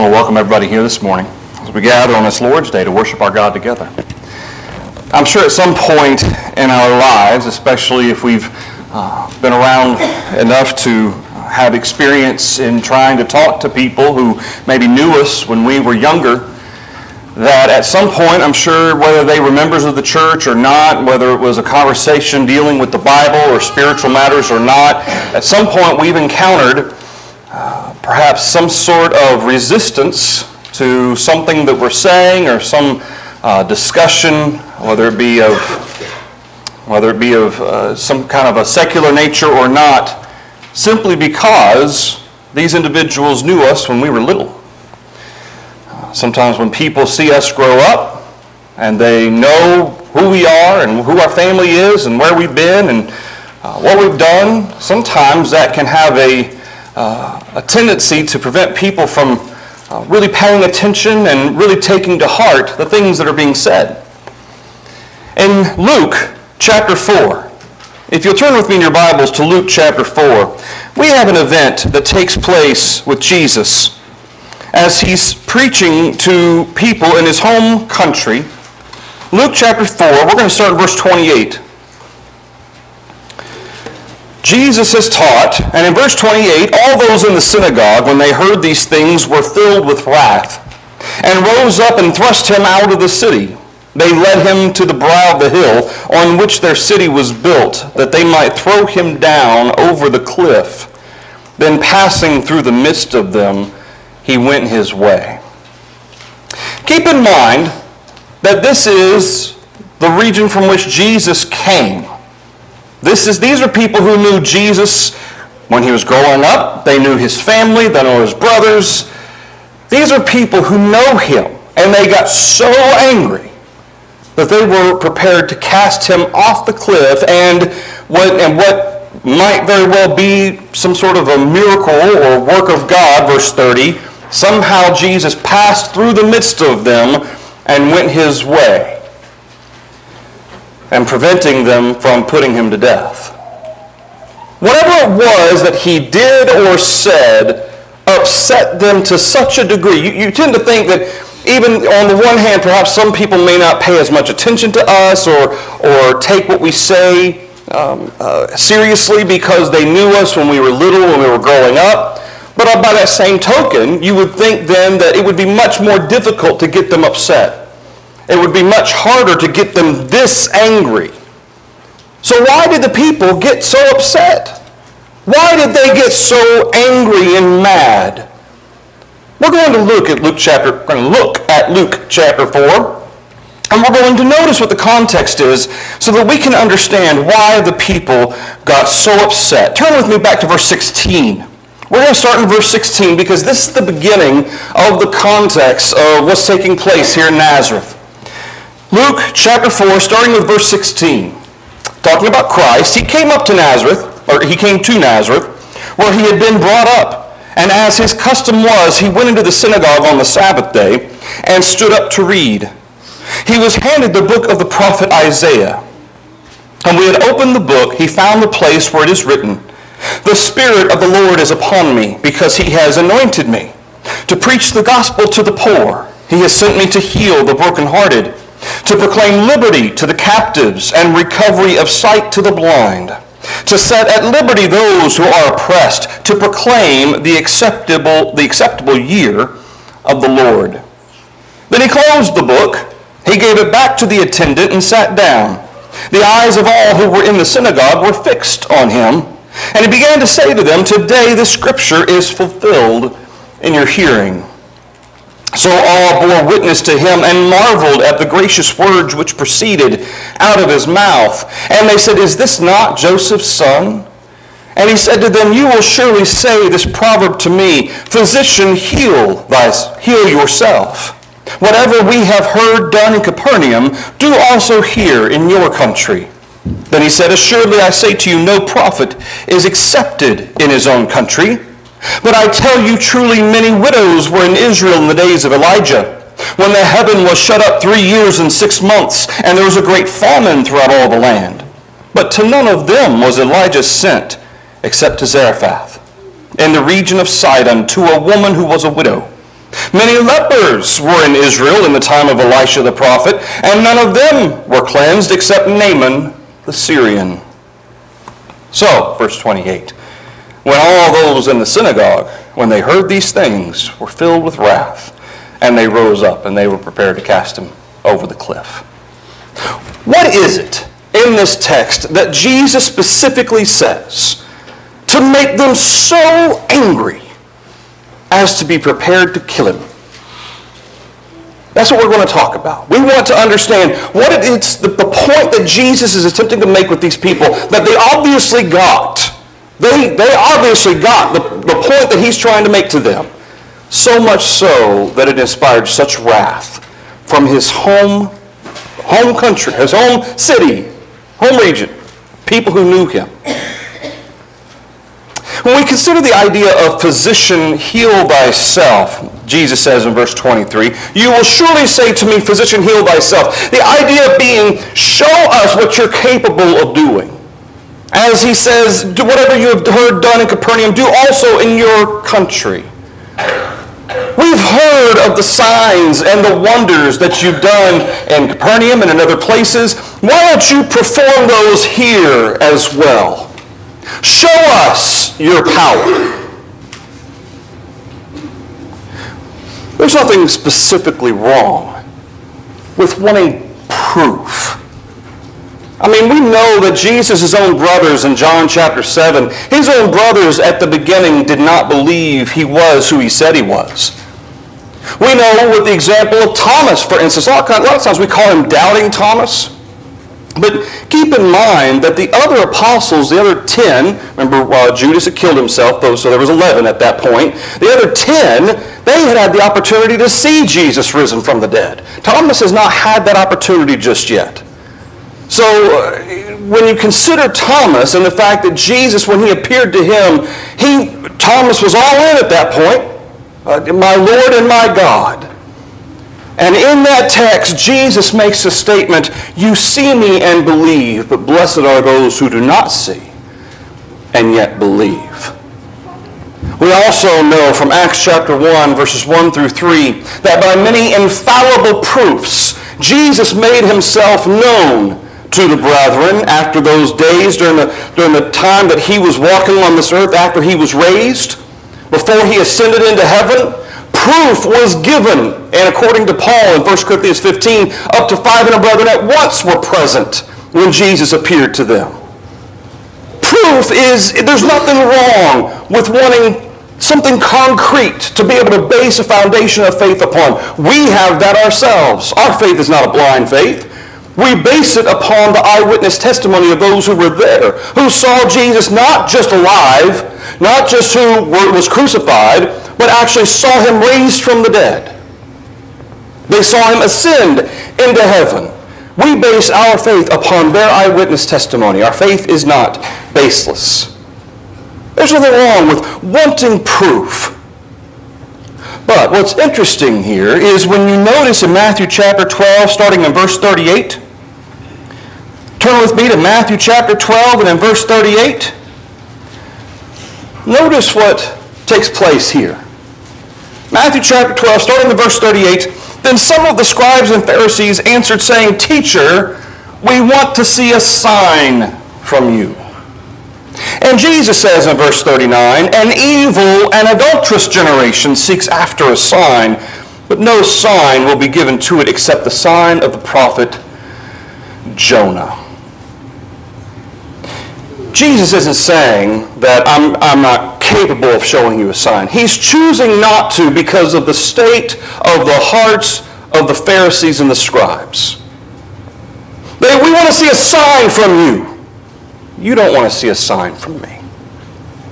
want to welcome everybody here this morning as we gather on this Lord's Day to worship our God together. I'm sure at some point in our lives, especially if we've uh, been around enough to have experience in trying to talk to people who maybe knew us when we were younger, that at some point, I'm sure whether they were members of the church or not, whether it was a conversation dealing with the Bible or spiritual matters or not, at some point we've encountered uh, perhaps some sort of resistance to something that we're saying or some uh, discussion, whether it be of whether it be of uh, some kind of a secular nature or not, simply because these individuals knew us when we were little. Sometimes when people see us grow up and they know who we are and who our family is and where we've been and uh, what we've done, sometimes that can have a uh, a tendency to prevent people from uh, really paying attention and really taking to heart the things that are being said. In Luke chapter 4, if you'll turn with me in your Bibles to Luke chapter 4, we have an event that takes place with Jesus as he's preaching to people in his home country. Luke chapter 4, we're going to start in verse 28. Jesus has taught, and in verse 28, all those in the synagogue, when they heard these things, were filled with wrath, and rose up and thrust him out of the city. They led him to the brow of the hill on which their city was built, that they might throw him down over the cliff. Then passing through the midst of them, he went his way. Keep in mind that this is the region from which Jesus came. This is, these are people who knew Jesus when he was growing up. They knew his family. They knew his brothers. These are people who know him. And they got so angry that they were prepared to cast him off the cliff and what, and what might very well be some sort of a miracle or work of God, verse 30, somehow Jesus passed through the midst of them and went his way and preventing them from putting him to death. Whatever it was that he did or said upset them to such a degree. You, you tend to think that even on the one hand, perhaps some people may not pay as much attention to us or, or take what we say um, uh, seriously because they knew us when we were little, when we were growing up. But by that same token, you would think then that it would be much more difficult to get them upset it would be much harder to get them this angry. So why did the people get so upset? Why did they get so angry and mad? We're going to look at Luke chapter, we're going to look at Luke chapter 4. And we're going to notice what the context is so that we can understand why the people got so upset. Turn with me back to verse 16. We're going to start in verse 16 because this is the beginning of the context of what's taking place here in Nazareth. Luke chapter 4, starting with verse 16, talking about Christ, he came up to Nazareth, or he came to Nazareth, where he had been brought up. And as his custom was, he went into the synagogue on the Sabbath day and stood up to read. He was handed the book of the prophet Isaiah. And when he had opened the book, he found the place where it is written, The Spirit of the Lord is upon me, because he has anointed me to preach the gospel to the poor. He has sent me to heal the brokenhearted to proclaim liberty to the captives and recovery of sight to the blind, to set at liberty those who are oppressed, to proclaim the acceptable, the acceptable year of the Lord. Then he closed the book, he gave it back to the attendant and sat down. The eyes of all who were in the synagogue were fixed on him, and he began to say to them, Today the scripture is fulfilled in your hearing. So all bore witness to him and marveled at the gracious words which proceeded out of his mouth. And they said, Is this not Joseph's son? And he said to them, You will surely say this proverb to me, Physician, heal, thy, heal yourself. Whatever we have heard done in Capernaum, do also here in your country. Then he said, Assuredly I say to you, no prophet is accepted in his own country. But I tell you truly, many widows were in Israel in the days of Elijah, when the heaven was shut up three years and six months, and there was a great famine throughout all the land. But to none of them was Elijah sent, except to Zarephath, in the region of Sidon, to a woman who was a widow. Many lepers were in Israel in the time of Elisha the prophet, and none of them were cleansed except Naaman the Syrian. So, verse 28, when all those in the synagogue, when they heard these things, were filled with wrath, and they rose up and they were prepared to cast him over the cliff. What is it in this text that Jesus specifically says to make them so angry as to be prepared to kill him? That's what we're going to talk about. We want to understand what it is, the, the point that Jesus is attempting to make with these people that they obviously got. They, they obviously got the, the point that he's trying to make to them. So much so that it inspired such wrath from his home, home country, his home city, home region, people who knew him. When we consider the idea of physician, heal thyself, Jesus says in verse 23, You will surely say to me, Physician, heal thyself. The idea being, show us what you're capable of doing. As he says, do whatever you have heard done in Capernaum, do also in your country. We've heard of the signs and the wonders that you've done in Capernaum and in other places. Why don't you perform those here as well? Show us your power. There's nothing specifically wrong with wanting proof. I mean, we know that Jesus' own brothers in John chapter 7, his own brothers at the beginning did not believe he was who he said he was. We know with the example of Thomas, for instance, a lot of times we call him doubting Thomas. But keep in mind that the other apostles, the other 10, remember while Judas had killed himself, though, so there was 11 at that point, the other 10, they had had the opportunity to see Jesus risen from the dead. Thomas has not had that opportunity just yet. So uh, when you consider Thomas and the fact that Jesus, when he appeared to him, he, Thomas was all in at that point. Uh, my Lord and my God. And in that text, Jesus makes a statement, You see me and believe, but blessed are those who do not see and yet believe. We also know from Acts chapter 1, verses 1 through 3, that by many infallible proofs, Jesus made himself known to the brethren after those days during the, during the time that he was walking on this earth after he was raised, before he ascended into heaven proof was given. And according to Paul in 1 Corinthians 15, up to 500 brethren at once were present when Jesus appeared to them. Proof is, there's nothing wrong with wanting something concrete to be able to base a foundation of faith upon. We have that ourselves. Our faith is not a blind faith. We base it upon the eyewitness testimony of those who were there, who saw Jesus not just alive, not just who was crucified, but actually saw him raised from the dead. They saw him ascend into heaven. We base our faith upon their eyewitness testimony. Our faith is not baseless. There's nothing wrong with wanting proof. But what's interesting here is when you notice in Matthew chapter 12, starting in verse 38, turn with me to Matthew chapter 12 and in verse 38. Notice what takes place here. Matthew chapter 12, starting in verse 38, Then some of the scribes and Pharisees answered, saying, Teacher, we want to see a sign from you. And Jesus says in verse 39, An evil and adulterous generation seeks after a sign, but no sign will be given to it except the sign of the prophet Jonah. Jesus isn't saying that I'm, I'm not capable of showing you a sign. He's choosing not to because of the state of the hearts of the Pharisees and the scribes. They, we want to see a sign from you. You don't want to see a sign from me.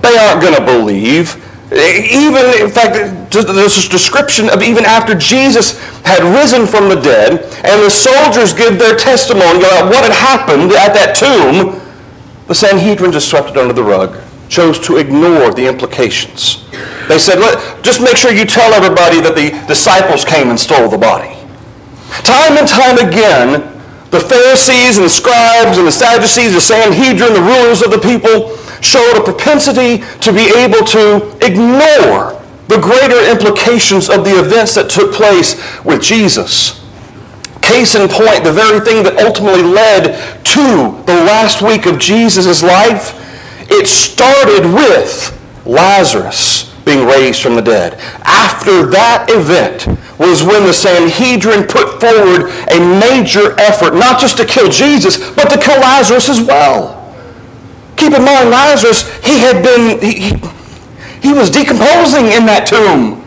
They aren't going to believe. Even, in fact, there's this description of even after Jesus had risen from the dead, and the soldiers give their testimony about what had happened at that tomb, the Sanhedrin just swept it under the rug chose to ignore the implications. They said, just make sure you tell everybody that the disciples came and stole the body. Time and time again, the Pharisees and the scribes and the Sadducees, the Sanhedrin, the rulers of the people, showed a propensity to be able to ignore the greater implications of the events that took place with Jesus. Case in point, the very thing that ultimately led to the last week of Jesus' life, it started with Lazarus being raised from the dead. After that event was when the Sanhedrin put forward a major effort, not just to kill Jesus, but to kill Lazarus as well. Keep in mind, Lazarus, he had been, he, he was decomposing in that tomb.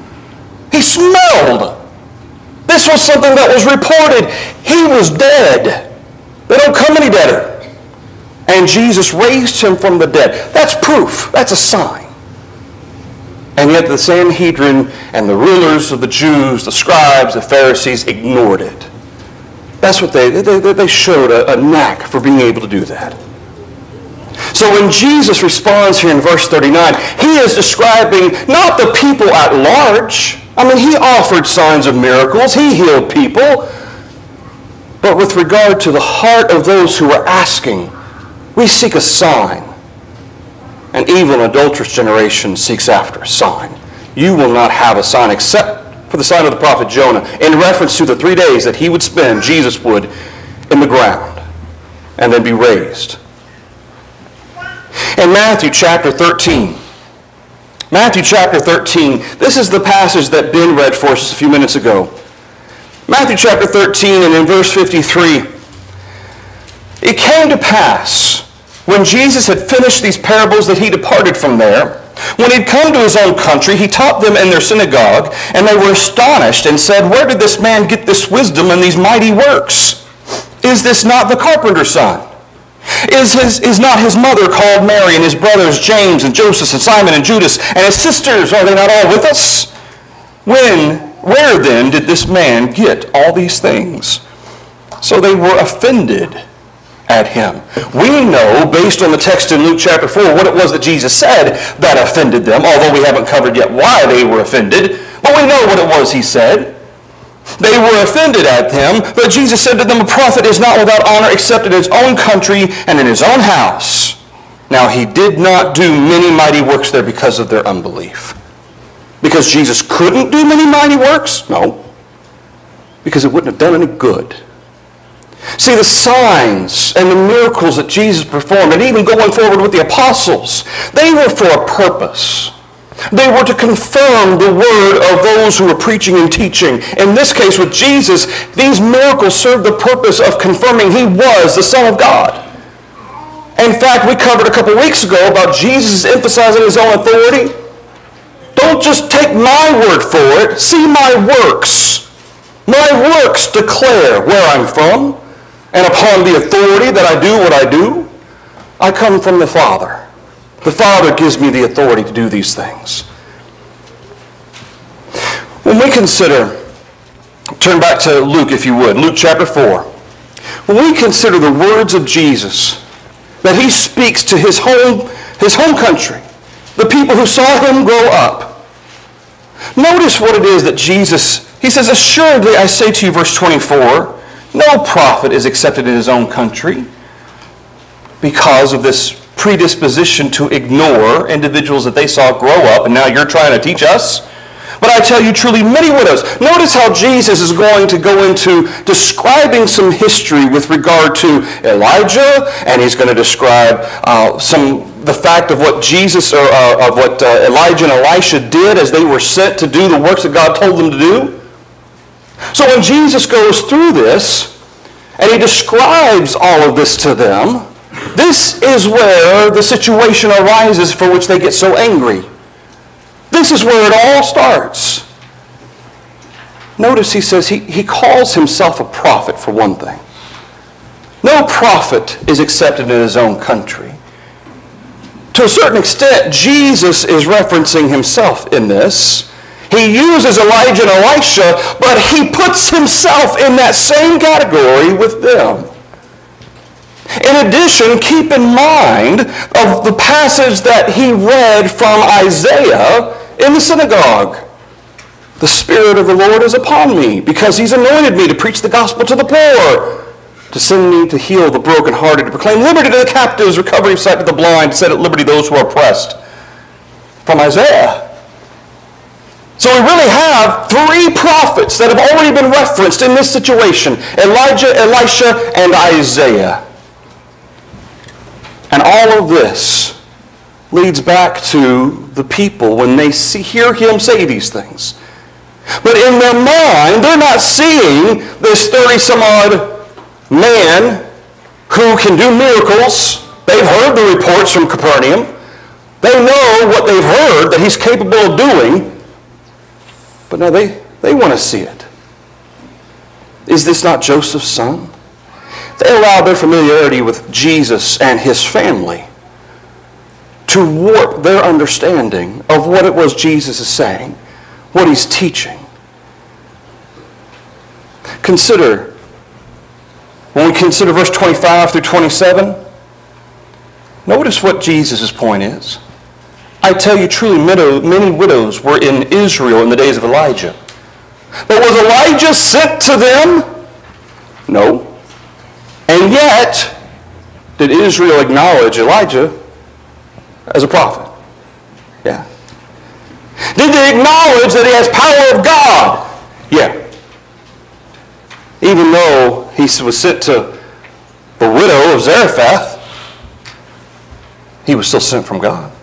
He smelled. This was something that was reported. He was dead. They don't come any deader. And Jesus raised him from the dead. That's proof. That's a sign. And yet the Sanhedrin and the rulers of the Jews, the scribes, the Pharisees ignored it. That's what they, they, they showed a, a knack for being able to do that. So when Jesus responds here in verse 39, he is describing not the people at large. I mean, he offered signs of miracles. He healed people. But with regard to the heart of those who are asking, we seek a sign. And adulterous generation seeks after a sign. You will not have a sign except for the sign of the prophet Jonah in reference to the three days that he would spend, Jesus would, in the ground and then be raised. In Matthew chapter 13, Matthew chapter 13, this is the passage that Ben read for us a few minutes ago. Matthew chapter 13 and in verse 53, it came to pass when Jesus had finished these parables that he departed from there. When he'd come to his own country, he taught them in their synagogue, and they were astonished and said, Where did this man get this wisdom and these mighty works? Is this not the carpenter's son? Is, his, is not his mother called Mary and his brothers James and Joseph and Simon and Judas and his sisters, are they not all with us? When, where then did this man get all these things? So they were offended at him. We know, based on the text in Luke chapter 4, what it was that Jesus said that offended them, although we haven't covered yet why they were offended. But we know what it was he said. They were offended at him, but Jesus said to them, A prophet is not without honor except in his own country and in his own house. Now he did not do many mighty works there because of their unbelief. Because Jesus couldn't do many mighty works? No. Because it wouldn't have done any good. See, the signs and the miracles that Jesus performed, and even going forward with the apostles, they were for a purpose. They were to confirm the word of those who were preaching and teaching. In this case, with Jesus, these miracles served the purpose of confirming he was the Son of God. In fact, we covered a couple weeks ago about Jesus emphasizing his own authority. Don't just take my word for it. See my works. My works declare where I'm from and upon the authority that I do what I do. I come from the Father. The Father gives me the authority to do these things. When we consider, turn back to Luke if you would, Luke chapter 4. When we consider the words of Jesus that he speaks to his home, his home country, the people who saw him grow up, notice what it is that Jesus, he says, Assuredly I say to you, verse 24, no prophet is accepted in his own country because of this predisposition to ignore individuals that they saw grow up, and now you're trying to teach us? But I tell you truly, many widows. Notice how Jesus is going to go into describing some history with regard to Elijah, and he's going to describe uh, some the fact of what Jesus or uh, of what uh, Elijah and Elisha did as they were sent to do the works that God told them to do. So when Jesus goes through this, and he describes all of this to them, this is where the situation arises for which they get so angry. This is where it all starts. Notice he says he, he calls himself a prophet for one thing. No prophet is accepted in his own country. To a certain extent, Jesus is referencing himself in this. He uses Elijah and Elisha, but he puts himself in that same category with them. In addition, keep in mind of the passage that he read from Isaiah in the synagogue. The Spirit of the Lord is upon me because he's anointed me to preach the gospel to the poor, to send me to heal the brokenhearted, to proclaim liberty to the captives, recovery of sight to the blind, to set at liberty those who are oppressed. From Isaiah. So we really have three prophets that have already been referenced in this situation Elijah, Elisha, and Isaiah. And all of this leads back to the people when they see, hear him say these things. But in their mind, they're not seeing this 30 some odd man who can do miracles. They've heard the reports from Capernaum. They know what they've heard that he's capable of doing. But now they, they want to see it. Is this not Joseph's son? They allowed their familiarity with Jesus and his family to warp their understanding of what it was Jesus is saying, what he's teaching. Consider, when we consider verse 25 through 27, notice what Jesus' point is. I tell you truly, many widows were in Israel in the days of Elijah. But was Elijah sent to them? No. And yet, did Israel acknowledge Elijah as a prophet? Yeah. Did they acknowledge that he has power of God? Yeah. Even though he was sent to the widow of Zarephath, he was still sent from God.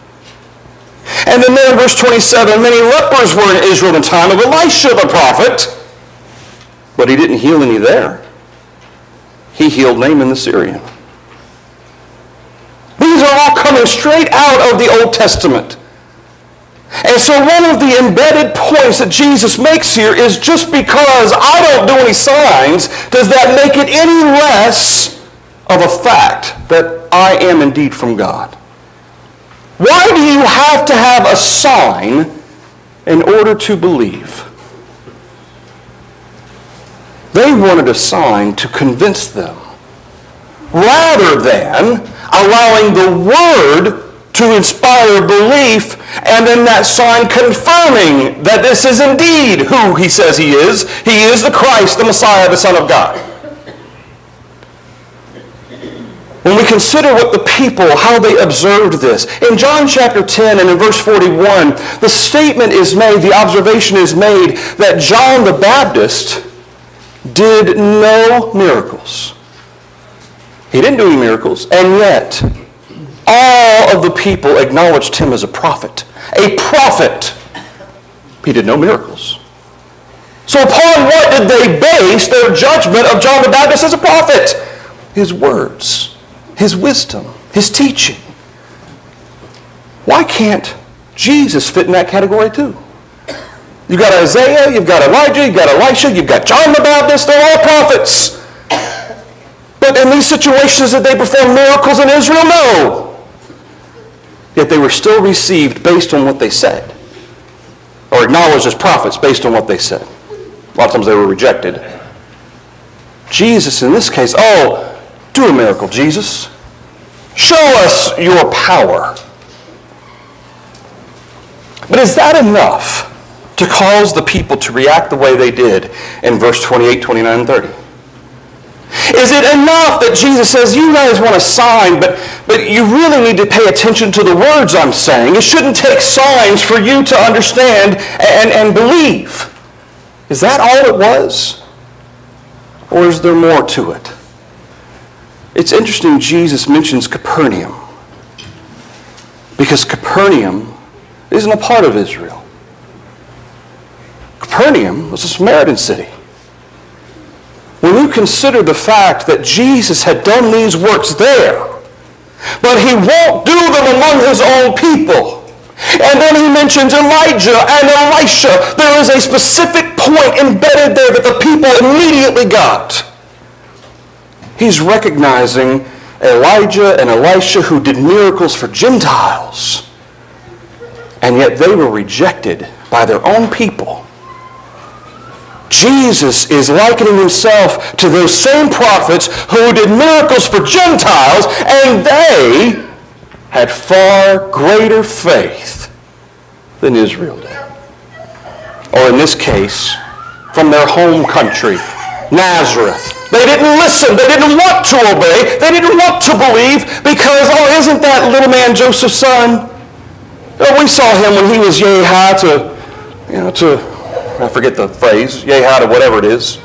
And then there in verse 27, many lepers were in Israel in the time of Elisha the prophet, but he didn't heal any there. He healed Naaman the Syrian. These are all coming straight out of the Old Testament. And so one of the embedded points that Jesus makes here is just because I don't do any signs, does that make it any less of a fact that I am indeed from God? Why do you have to have a sign in order to believe? They wanted a sign to convince them rather than allowing the Word to inspire belief and then that sign confirming that this is indeed who he says he is. He is the Christ, the Messiah, the Son of God. When we consider what the people, how they observed this, in John chapter 10 and in verse 41, the statement is made, the observation is made that John the Baptist did no miracles. He didn't do any miracles, and yet all of the people acknowledged him as a prophet. A prophet. He did no miracles. So upon what did they base their judgment of John the Baptist as a prophet? His words his wisdom, his teaching. Why can't Jesus fit in that category too? You've got Isaiah, you've got Elijah, you've got Elisha, you've got John the Baptist, they're all prophets. But in these situations did they perform miracles in Israel? No. Yet they were still received based on what they said. Or acknowledged as prophets based on what they said. A lot of times they were rejected. Jesus in this case, oh, do a miracle, Jesus. Show us your power. But is that enough to cause the people to react the way they did in verse 28, 29, and 30? Is it enough that Jesus says, you guys want a sign, but, but you really need to pay attention to the words I'm saying? It shouldn't take signs for you to understand and, and believe. Is that all it was? Or is there more to it? It's interesting Jesus mentions Capernaum because Capernaum isn't a part of Israel. Capernaum was a Samaritan city. When you consider the fact that Jesus had done these works there, but he won't do them among his own people. And then he mentions Elijah and Elisha. There is a specific point embedded there that the people immediately got. He's recognizing Elijah and Elisha who did miracles for Gentiles. And yet they were rejected by their own people. Jesus is likening himself to those same prophets who did miracles for Gentiles, and they had far greater faith than Israel did. Or in this case, from their home country, Nazareth. They didn't listen. They didn't want to obey. They didn't want to believe because, oh, isn't that little man Joseph's son? Oh, we saw him when he was yay high to you know, to, I forget the phrase, yay, how whatever it is.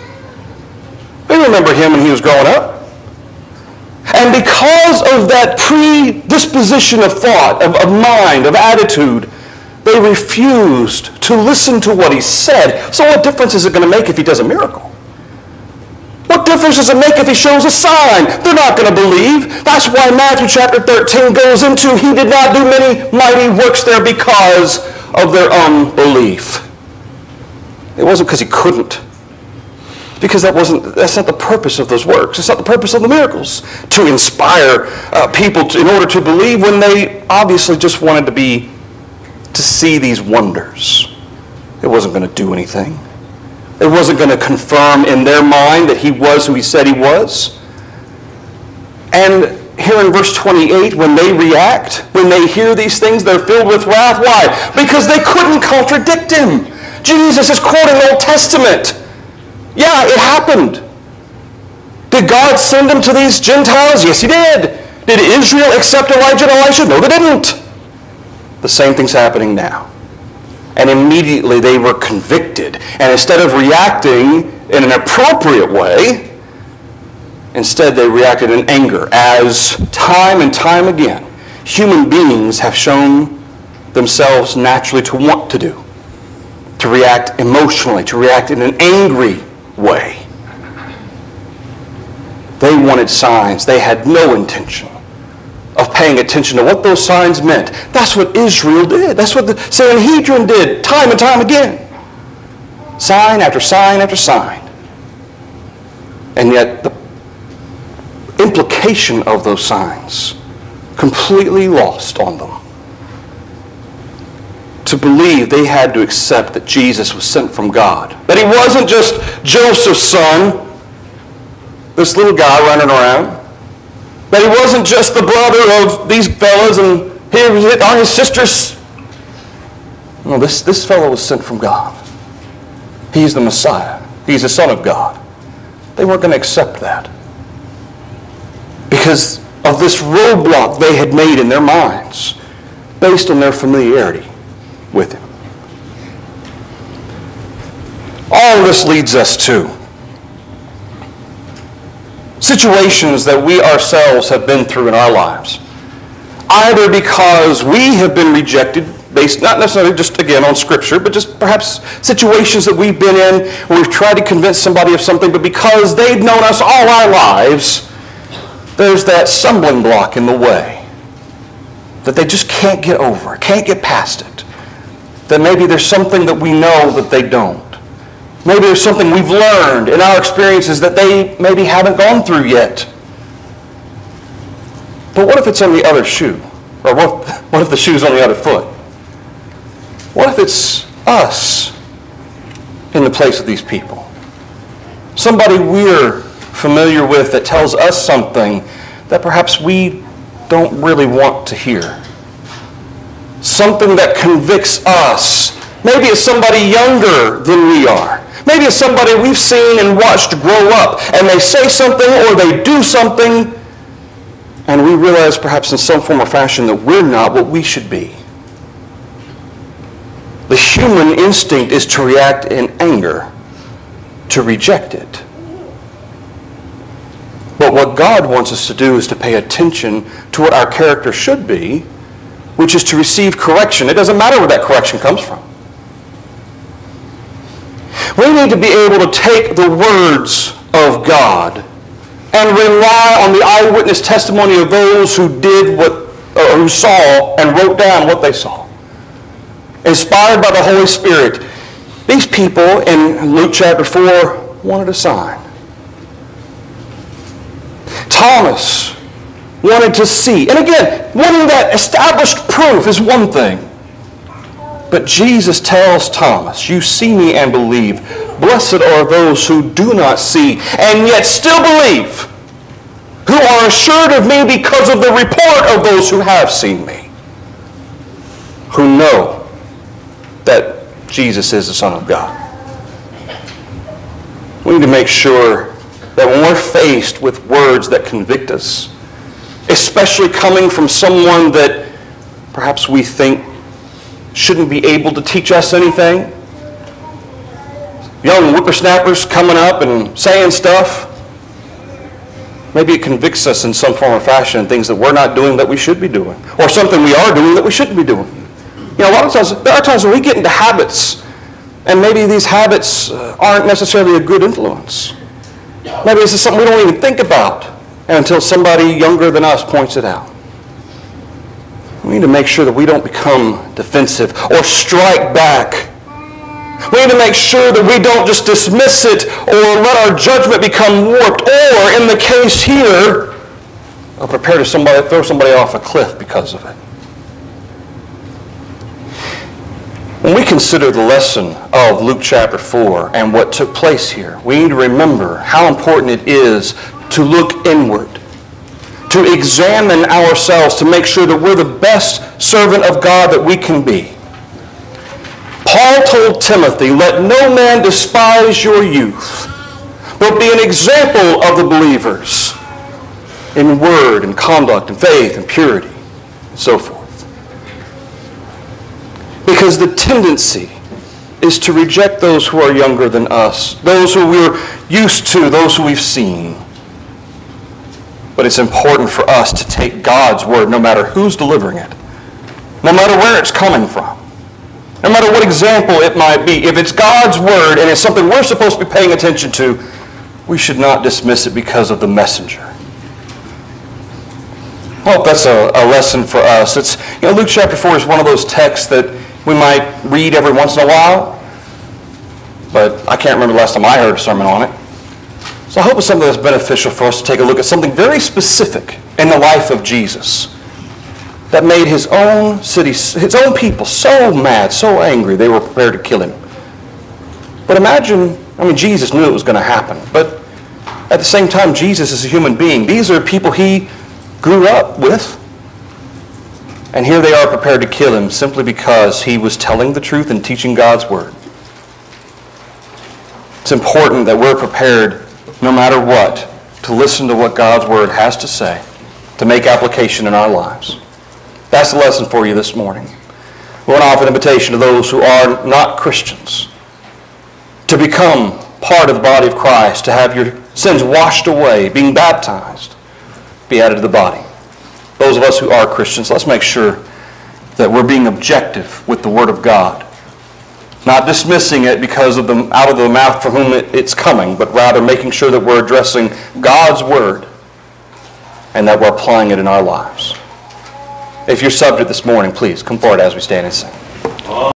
They remember him when he was growing up. And because of that predisposition of thought, of, of mind, of attitude, they refused to listen to what he said. So what difference is it going to make if he does a miracle? What difference does it make if he shows a sign? They're not going to believe. That's why Matthew chapter 13 goes into he did not do many mighty works there because of their unbelief. It wasn't because he couldn't. Because that wasn't, that's not the purpose of those works. It's not the purpose of the miracles. To inspire uh, people to, in order to believe when they obviously just wanted to be, to see these wonders. It wasn't going to do anything. It wasn't going to confirm in their mind that he was who he said he was. And here in verse 28, when they react, when they hear these things, they're filled with wrath. Why? Because they couldn't contradict him. Jesus is quoting the Old Testament. Yeah, it happened. Did God send him to these Gentiles? Yes, he did. Did Israel accept Elijah and Elisha? No, they didn't. The same thing's happening now. And immediately they were convicted. And instead of reacting in an appropriate way, instead they reacted in anger, as time and time again, human beings have shown themselves naturally to want to do. To react emotionally, to react in an angry way. They wanted signs. They had no intention of paying attention to what those signs meant. That's what Israel did. That's what the Sanhedrin did time and time again. Sign after sign after sign. And yet the implication of those signs completely lost on them. To believe they had to accept that Jesus was sent from God. That he wasn't just Joseph's son, this little guy running around that he wasn't just the brother of these fellows and here are his sisters. No, this, this fellow was sent from God. He's the Messiah. He's the Son of God. They weren't going to accept that because of this roadblock they had made in their minds based on their familiarity with him. All this leads us to situations that we ourselves have been through in our lives. Either because we have been rejected, based not necessarily just again on Scripture, but just perhaps situations that we've been in where we've tried to convince somebody of something, but because they've known us all our lives, there's that stumbling block in the way that they just can't get over, can't get past it. That maybe there's something that we know that they don't. Maybe there's something we've learned in our experiences that they maybe haven't gone through yet. But what if it's on the other shoe? Or what, what if the shoe's on the other foot? What if it's us in the place of these people? Somebody we're familiar with that tells us something that perhaps we don't really want to hear. Something that convicts us. Maybe it's somebody younger than we are. Maybe it's somebody we've seen and watched grow up, and they say something or they do something, and we realize perhaps in some form or fashion that we're not what we should be. The human instinct is to react in anger, to reject it. But what God wants us to do is to pay attention to what our character should be, which is to receive correction. It doesn't matter where that correction comes from. We need to be able to take the words of God and rely on the eyewitness testimony of those who did what, or who saw and wrote down what they saw. Inspired by the Holy Spirit, these people in Luke chapter 4 wanted a sign. Thomas wanted to see. And again, wanting that established proof is one thing. But Jesus tells Thomas, You see me and believe. Blessed are those who do not see and yet still believe, who are assured of me because of the report of those who have seen me, who know that Jesus is the Son of God. We need to make sure that when we're faced with words that convict us, especially coming from someone that perhaps we think shouldn't be able to teach us anything, young whippersnappers coming up and saying stuff. Maybe it convicts us in some form or fashion in things that we're not doing that we should be doing, or something we are doing that we shouldn't be doing. You know, a lot of times, there are times when we get into habits, and maybe these habits uh, aren't necessarily a good influence. Maybe this is something we don't even think about until somebody younger than us points it out. We need to make sure that we don't become defensive or strike back. We need to make sure that we don't just dismiss it or let our judgment become warped or, in the case here, prepare to somebody, throw somebody off a cliff because of it. When we consider the lesson of Luke chapter 4 and what took place here, we need to remember how important it is to look inward, to examine ourselves to make sure that we're the best servant of God that we can be. Paul told Timothy, Let no man despise your youth, but be an example of the believers in word and conduct and faith and purity and so forth. Because the tendency is to reject those who are younger than us, those who we're used to, those who we've seen. But it's important for us to take God's word, no matter who's delivering it, no matter where it's coming from, no matter what example it might be. If it's God's word and it's something we're supposed to be paying attention to, we should not dismiss it because of the messenger. Well, that's a, a lesson for us. It's, you know, Luke chapter 4 is one of those texts that we might read every once in a while, but I can't remember the last time I heard a sermon on it. So I hope it's something that's beneficial for us to take a look at something very specific in the life of Jesus that made his own city, his own people so mad, so angry, they were prepared to kill him. But imagine, I mean, Jesus knew it was going to happen, but at the same time, Jesus is a human being. These are people he grew up with. And here they are prepared to kill him simply because he was telling the truth and teaching God's word. It's important that we're prepared, no matter what, to listen to what God's word has to say, to make application in our lives. That's the lesson for you this morning. We want to offer an invitation to those who are not Christians to become part of the body of Christ, to have your sins washed away, being baptized, be added to the body those of us who are Christians, let's make sure that we're being objective with the Word of God. Not dismissing it because of the out of the mouth for whom it, it's coming, but rather making sure that we're addressing God's Word and that we're applying it in our lives. If you're subject this morning, please come forward as we stand and sing.